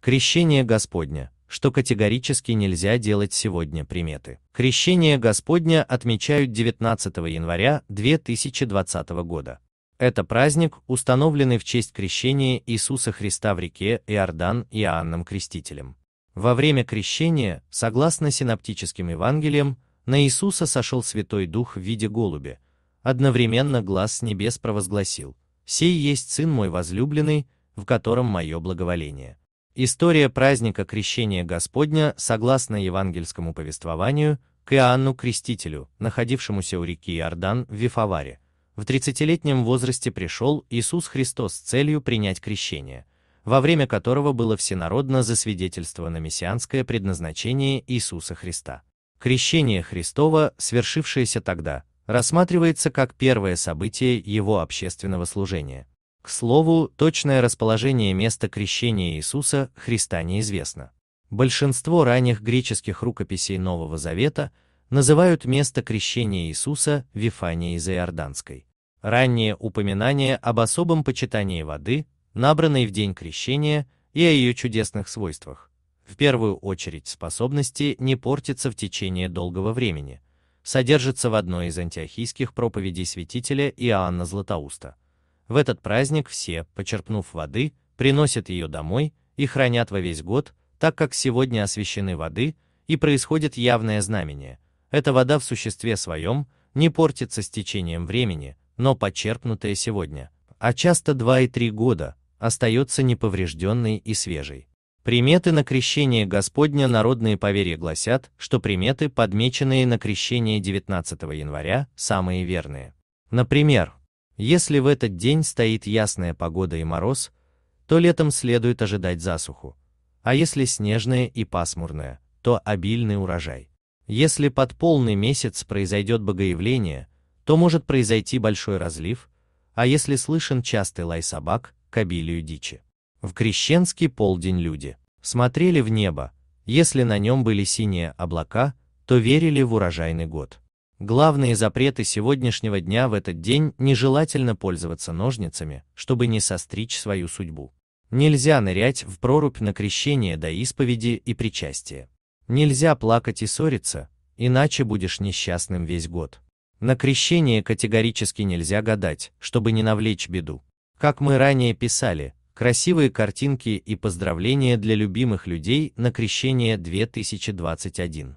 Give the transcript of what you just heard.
Крещение Господня, что категорически нельзя делать сегодня приметы. Крещение Господня отмечают 19 января 2020 года. Это праздник, установленный в честь крещения Иисуса Христа в реке Иордан Иоанном Крестителем. Во время крещения, согласно синоптическим Евангелиям, на Иисуса сошел Святой Дух в виде голубя. Одновременно глаз с небес провозгласил «Сей есть Сын мой возлюбленный, в котором мое благоволение». История праздника Крещения Господня, согласно евангельскому повествованию, к Иоанну Крестителю, находившемуся у реки Иордан в Вифаваре. В 30-летнем возрасте пришел Иисус Христос с целью принять крещение, во время которого было всенародно засвидетельствовано мессианское предназначение Иисуса Христа. Крещение Христова, свершившееся тогда, рассматривается как первое событие его общественного служения. К слову, точное расположение места крещения Иисуса Христа неизвестно. Большинство ранних греческих рукописей Нового Завета называют место крещения Иисуса Вифанией Заиорданской. Ранние упоминания об особом почитании воды, набранной в день крещения, и о ее чудесных свойствах. В первую очередь способности не портиться в течение долгого времени, содержится в одной из антиохийских проповедей святителя Иоанна Златоуста. В этот праздник все, почерпнув воды, приносят ее домой и хранят во весь год, так как сегодня освящены воды, и происходит явное знамение. Эта вода в существе своем не портится с течением времени, но почерпнутая сегодня, а часто 2 и 3 года, остается неповрежденной и свежей. Приметы на крещение Господня народные поверья гласят, что приметы, подмеченные на крещение 19 января, самые верные. Например, если в этот день стоит ясная погода и мороз, то летом следует ожидать засуху, а если снежная и пасмурная, то обильный урожай. Если под полный месяц произойдет богоявление, то может произойти большой разлив, а если слышен частый лай собак, к обилию дичи. В крещенский полдень люди смотрели в небо, если на нем были синие облака, то верили в урожайный год. Главные запреты сегодняшнего дня в этот день нежелательно пользоваться ножницами, чтобы не состричь свою судьбу. Нельзя нырять в прорубь на крещение до исповеди и причастия. Нельзя плакать и ссориться, иначе будешь несчастным весь год. На крещение категорически нельзя гадать, чтобы не навлечь беду. Как мы ранее писали, красивые картинки и поздравления для любимых людей на крещение 2021.